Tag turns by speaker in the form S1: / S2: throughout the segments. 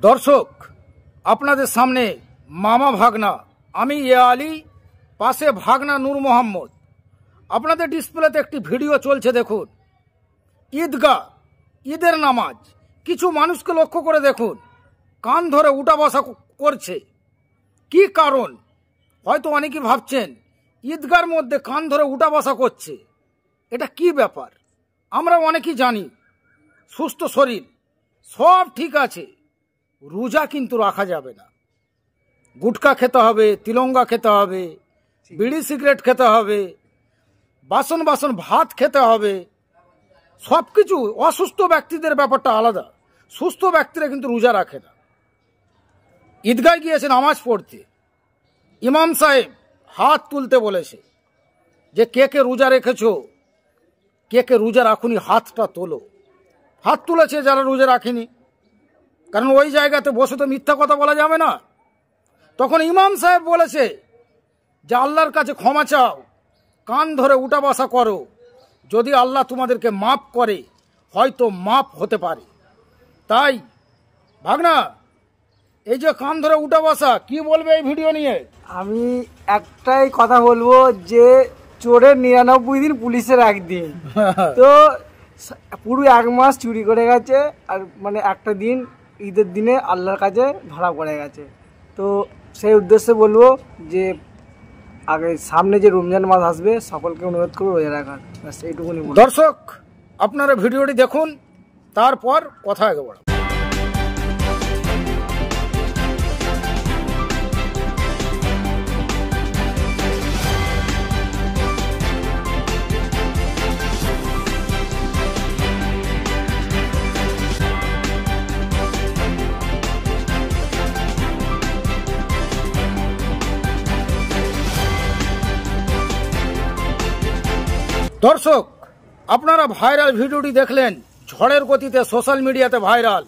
S1: দর্শক, আপনাদের সামনে মামা ভাগনা, আমি এ আলী, পাশে ভাগনা নূর মোহাম্মদ। আপনাদের ডিসপ্লেতে একটি ভিডিও চলছে দেখুন। ঈদগাহ, ঈদের নামাজ, কিছু মানুষকে লক্ষ্য করে দেখুন। কান ধরে উঠা বসা করছে। কি কারণ? হয়তো অনেকেই ভাবছেন, ঈদগার মধ্যে কান ধরে উঠা বসা করছে। এটা কি ব্যাপার? আমরা অনেকেই জানি, সুস্থ শরীর, সব ঠিক আছে, রোজা কিন্তু রাখা যাবে না। গুটখা খেতে হবে, তিলঙ্গা খেতে হবে, বিড়ি সিগারেট খেতে হবে, বাসন বাসন ভাত খেতে হবে সব কিছু অসুস্থ ব্যক্তিদের ব্যাপারটা আলাদা। সুস্থ ব্যক্তিরা কিন্তু রোজা রাখে না। ঈদগায় গিয়েছে নামাজ পড়তে। ইমাম সাহেব হাত তুলতে বলেছে যে, কে কে রোজা রেখেছো? কে কে রোজা রাখুনি, হাতটা তোলো। হাত তুলেছে যারা রোজা রাখেনি। কারণ ওই জায়গাতে বসে তো মিথ্যা কথা বলা যাবে না। তখন ইমাম সাহেব বলেছে যে, আল্লাহর কাছে ক্ষমা চাও, কান ধরে উঠা বসা করো। যদি আল্লাহ তোমাদেরকে মাপ করে, হয়তো মাপ হতে পারে। তাই, ভাগনা, এই যে কান ধরে উঠা বসা, কি বলবে এই ভিডিও নিয়ে?
S2: আমি একটাই কথা বলব যে চোরের নিরানব্বই দিন পুলিশের একদিন। তো পুরো এক মাস চুরি করে গেছে আর মানে একটা দিন ঈদের দিনে আল্লাহর কাছে ধরা পড়ে গেছে। তো সেই উদ্দেশ্যে বলব যে আগে সামনে যে রমজান মাস আসবে সকলকে অনুরোধ করব রোজা রাখার। ব্যাস এইটুকুনি
S1: দর্শক আপনারা ভিডিওটি দেখুন তারপর কথা আগে বড় দর্শক আপনারা ভাইরাল ভিডিওটি দেখলেন ঝড়ের গতিতে সোশ্যাল মিডিয়াতে ভাইরাল।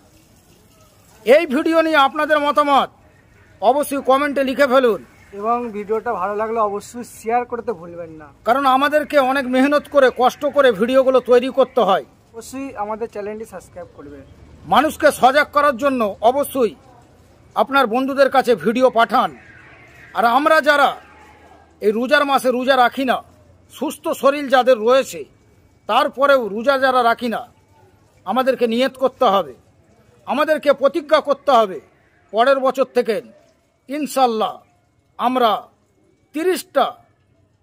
S1: এই ভিডিও নিয়ে আপনাদের মতামত অবশ্যই কমেন্টে লিখে ফেলুন।
S2: এবং ভিডিওটা ভালো লাগলে অবশ্যই শেয়ার করতে ভুলবেন না।
S1: কারণ আমাদেরকে অনেক মেহনত করে কষ্ট করে ভিডিওগুলো তৈরি করতে হয়।
S2: অবশ্যই আমাদের চ্যানেলটি সাবস্ক্রাইব করবেন।
S1: মানুষকে সজাগ করার জন্য অবশ্যই আপনার বন্ধুদের কাছে ভিডিও পাঠান। আর আমরা যারা এই রোজার মাসে রোজা রাখি না সুস্থ শরীর যাদের রয়েছে, তারপরেও রোজা যারা রাখি না, আমাদেরকে নিয়ত করতে হবে। আমাদেরকে প্রতিজ্ঞা করতে হবে। পরের বছর থেকে ইনশাল্লাহ আমরা তিরিশটা,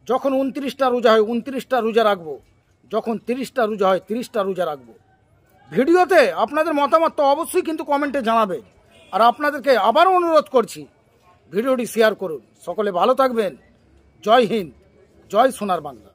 S1: যখন উনত্রিশটা রোজা হয়, উনত্রিশটা রোজা রাখব। যখন তিরিশটা রোজা হয়, তিরিশটা রোজা রাখব। ভিডিওতে আপনাদের মতামত তো অবশ্যই কিন্তু কমেন্টে জানাবেন। আর আপনাদেরকে আবারও অনুরোধ করছি, ভিডিওটি শেয়ার করুন। সকলে ভালো থাকবেন। জয় হিন্দ। জয় সোনার বাংলা।